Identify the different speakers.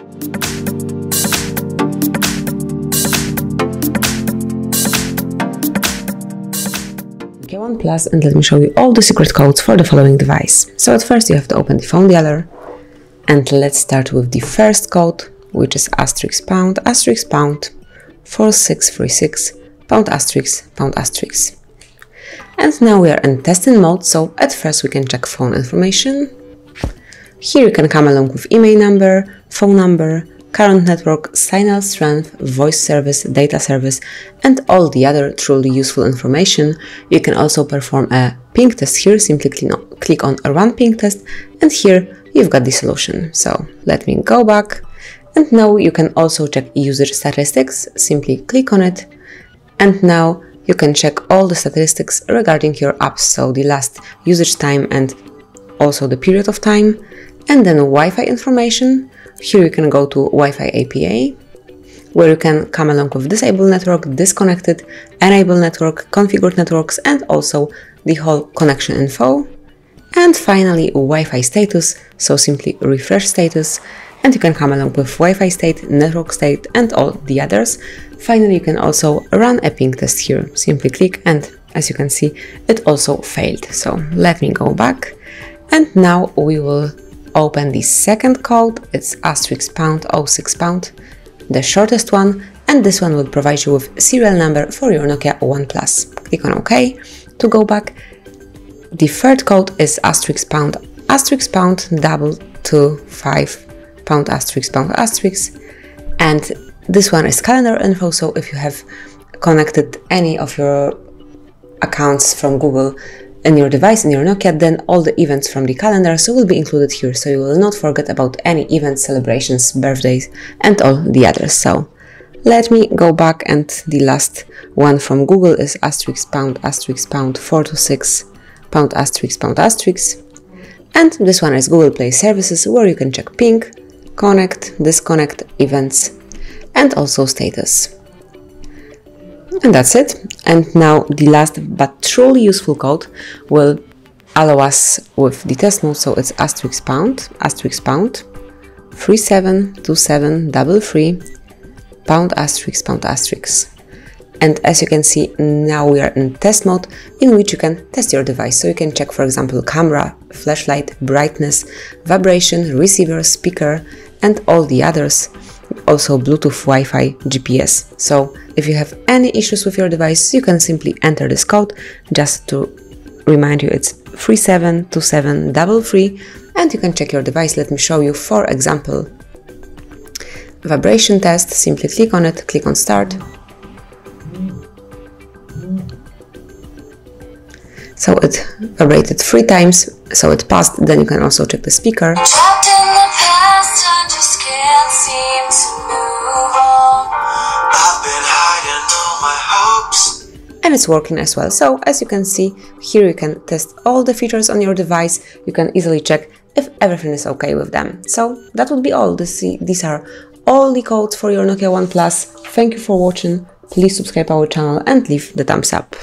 Speaker 1: Okay, OnePlus and let me show you all the secret codes for the following device. So at first you have to open the phone dialer and let's start with the first code which is asterisk pound asterisk pound 4636 pound asterisk pound asterisk. And now we are in testing mode so at first we can check phone information. Here you can come along with IMEI number, phone number, current network, signal strength, voice service, data service, and all the other truly useful information. You can also perform a ping test here, simply click on a run ping test, and here you've got the solution. So let me go back, and now you can also check user statistics, simply click on it, and now you can check all the statistics regarding your apps, so the last usage time and also the period of time, and then Wi-Fi information, here you can go to Wi-Fi API, where you can come along with disabled network, disconnected, enable network, configured networks, and also the whole connection info. And finally, Wi-Fi status, so simply refresh status, and you can come along with Wi-Fi state, network state, and all the others. Finally, you can also run a ping test here. Simply click, and as you can see, it also failed. So let me go back, and now we will open the second code, it's asterisk pound 06 pound, the shortest one, and this one will provide you with serial number for your Nokia One Plus. Click on OK to go back. The third code is asterisk pound asterisk pound double two five pound asterisk pound asterisk, and this one is calendar info. So if you have connected any of your accounts from Google in your device, in your Nokia, then all the events from the calendar so will be included here, so you will not forget about any events, celebrations, birthdays, and all the others. So let me go back and the last one from Google is asterisk pound asterisk pound 4 to 6 pound asterisk pound asterisk. And this one is Google Play Services where you can check ping, connect, disconnect, events, and also status. And that's it. And now the last but truly useful code will allow us with the test mode. So it's asterisk pound, asterisk pound, 372733, pound asterisk pound asterisk. And as you can see, now we are in test mode in which you can test your device. So you can check, for example, camera, flashlight, brightness, vibration, receiver, speaker, and all the others also Bluetooth, Wi-Fi, GPS. So if you have any issues with your device, you can simply enter this code just to remind you it's 372733 and you can check your device. Let me show you, for example, vibration test. Simply click on it, click on start. So it vibrated three times, so it passed. Then you can also check the speaker. And it's working as well. So as you can see, here you can test all the features on your device. You can easily check if everything is okay with them. So that would be all. This, these are all the codes for your Nokia One Plus. Thank you for watching. Please subscribe our channel and leave the thumbs up.